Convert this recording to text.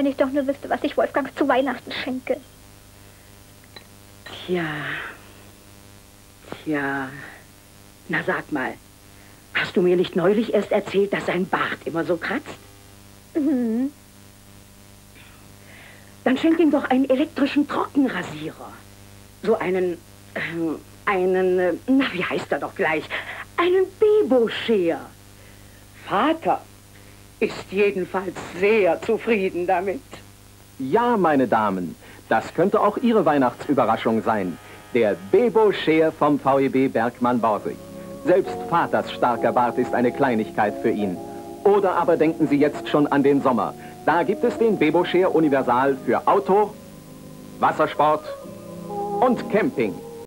Wenn ich doch nur wüsste, was ich Wolfgang zu Weihnachten schenke. Tja. Tja. Na sag mal, hast du mir nicht neulich erst erzählt, dass sein Bart immer so kratzt? Mhm. Dann schenk ihm doch einen elektrischen Trockenrasierer. So einen, äh, einen, äh, na wie heißt er doch gleich? Einen Bebo-Scher. Vater ist jedenfalls sehr zufrieden damit. Ja, meine Damen, das könnte auch Ihre Weihnachtsüberraschung sein. Der Bebo-Scher vom VEB Bergmann-Borsig. Selbst Vaters starker Bart ist eine Kleinigkeit für ihn. Oder aber denken Sie jetzt schon an den Sommer. Da gibt es den Bebo-Scher Universal für Auto, Wassersport und Camping.